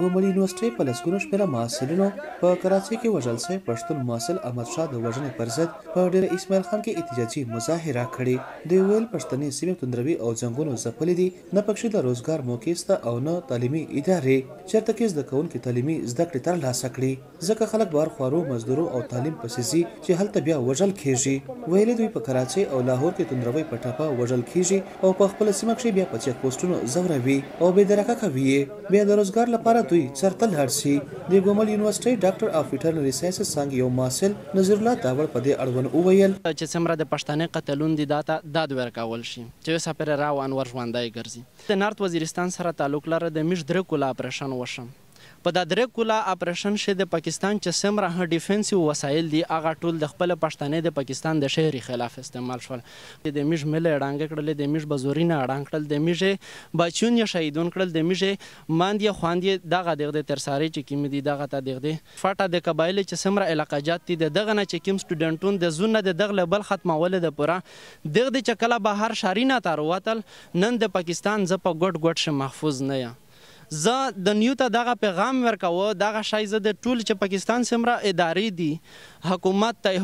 ګومل یونیورسټۍ په لسګونو شمېره محصلینو په کراچۍ کې وژل شوی پښتون محصل احمد شاه د وژنې پر ضد په ډېره اسماعیل خان کې احتجاجي مظاهره کړې. دوی ویل پښتنې سیمې تندروي او جنګونو ځپلې دي، نه پکښې د روزګار موقعې شته او نه تعلیمي ادارې چېرته کې زده کوونکي تعلیمي زده کړې ترلاسه کړي. ځکه خلک بار خوارو مزدورو او تعلیم پسې ځي چې هلته بیا وژل کیږي ویلي دوی په کراچۍ او لاهور کې تندروۍ په ټپه وژل کیږي او په خپله سیمه کښې بیا په چیک پوسټونو ځوروي او بې درکه کوي یې بیا د روزګار لپاره دوی چرته لاړ شي د ګومل یونیورسټۍ ډاکټر اف ویټرنري ساینسز څانګې یو محصل نذیر الله داوړ په دې اړوند وویل. چې څمره د پښتنې قتلون دي دا ته داد ورکول شي چې اوسه پرې را وان ور ژوندی ګرځي د نارت وزیرستان سره تعلق لره د میږ درکو لا اپریشن وشم په دا درې کلا اپرېشن کښې د پاکستان چې څمره هه ډېفېنسېو وسائل دي هغه ټول د خپلې پښتانۀ د پاکستان د شهري خلاف استعمال شول. د ميږ ملې ړانګې کړلې، د ميږ به زورينه اړانګ کړل، د ميږ بچيون يې شهيدون کړل، د ميږ ماندې خواندې دغه دغدې ترسارې چې کيمې دي دغه ته دغدې. فټه د قبائلې چې څمره علاقه جات دي د دغه نه چې کيم سټوډنټون د زو نه د دغ له بل ختمولې د پوره دغدې چې کله بهر شاري نه تر وتل نن د پاکستان زه په ګوټ ګوټ کښې محفوظ نه يم. زه دنيو ته دغه پيغام ورکوو دغه شی زه د ټول چه پاکستان سمره اداري دي حکومت ته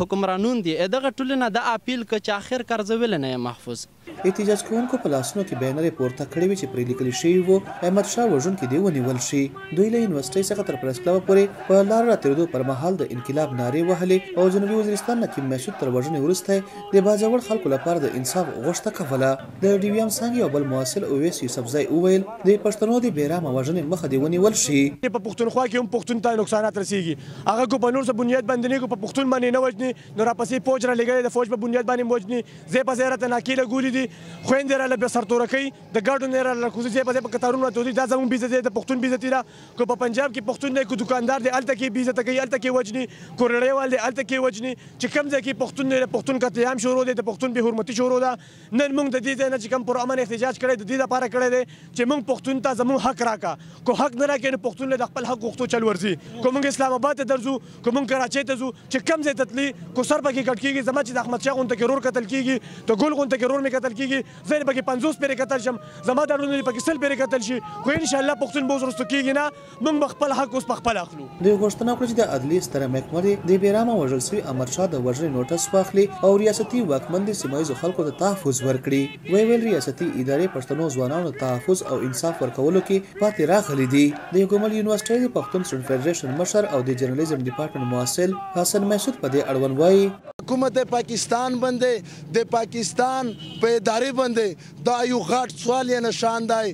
حکمرانون دي ادغه ټول نه دا اپيل که چه اخر کار زه ويل نه يم محفوظ احتجاج کوونکو په لاسونو کې بينرې پورته کړې وې چې پرې ليکل شوي وو احمد شاه وژونکي دې ونيول شي دوی له يونيورسټۍ څخه تر پريس کلبه پورې په لاره راتېردو پر مهال د انقلاب نارې وهلې او جنوبي وزيرستان نقيب محسود تر وژنې وروسته يې د باجوړ خلکو لپاره د انصاف غوښته کوله. د ډیویم څانګې یو بل محصل اویس یوسفزی وویل، د پښتنو د بې رحمه وژنې مخه دې ونیول شي. چې په پښتونخوا کې هم پښتون ته نقصانات رسیږي هغه کو په نور څه بنیاد باندې نه کو په پښتون باندې نه وژني نو راپسې پوج رالیږلی د فوج په بنیاد باندې هم وژني ځای په ځای راته ناکې لګولي دي خویندې راله په سرتوره کوي د ګاډو نه راله راکوزوي ځای په ځای په کتارونو راته ودري دا زموږ بې عزتي ده د پښتون بې عزتي ده کو په پنجاب کې پښتون دی کو دوکاندار دی هلته کې بې عزته کوي هلته کې وژني کو ریړۍ وال دی هلته کې وژني چې کوم ځای کې پښتون دی د پښتون قتل عام شروع دی د پښتون بې حرمتي شروع ده. نن مونږ ددې ځای نه چې کوم پر امن احتجاج کړی ددې لپاره کړی دی چې مونږ پښتون ته زمونږ حق راکه که حق نه راکې نو پښتون له د خپل حق غوښتو چل ورځي که مونږ اسلام اباد ته درځو که مونږ کراچۍ ته ځو چې کوم ځای ته تلي کو سر پکې کټ کېږي زما چې د احمد شاه غونته کې رور کتل کېږي د ګل غونته کې رور مې کتل کېږي زه یې پکې پنځوس پېرې کتل شم زما دا ړوند دې پکې سل پېرې کتل شي خو انشاءالله پښتون به اوس رستو کېږي نه. موږ به خپل حق اوس په خپله اخلو. دوی غوښتنه وکړه چې د عدلي ستره محکمه دې د بې رحمه وژل شوي احمد شاه د وژنې نوټس واخلي او ریاستي واکمن دې سیمه ییزو خلکو ته تحفظ ورکړي. ویې ویل، ریاستي ادارې پښتنو ځوانانو ته تحفظ او انصاف ورکولو کې پاتې راغلي دي. د یوګمل یونیورسټۍ د پښتون سټوډنټ فدرېشن مشر او د جرنلېزم ډېپارټمنټ محصل حسن محسود په دې اړوند وايي. حکومت پاکستان باندې د پاکستان په ادارې باندې دا يو غټ سوال يې نشان دی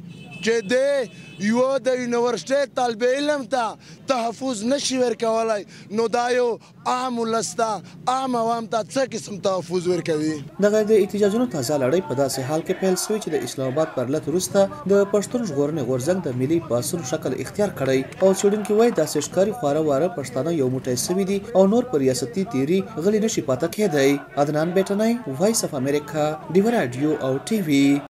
چې دی يو د يونيورسټۍ طالب علم ته تحفظ نه شي ورکولای نو دا يو عام ولس ته عام عوام ته څه قسم تحفظ ورکوي. دغه د احتجاجونو تازه لړۍ په داسې حال کې پيل شوې چې د اسلام اباد پرلت وروسته د پښتون ژغورنې غورځنګ د ملي پاڅون شکل اختيار کړی. او څېړونکي وايي داسې ښکاري خواره واره پښتانه یو موټی سوي دي او نور په ریاستي تېري غلي نه شي پاته کېدی. عدنان بېټنی، وایس اف امریکا، ډیوه راډیو او ټي وي.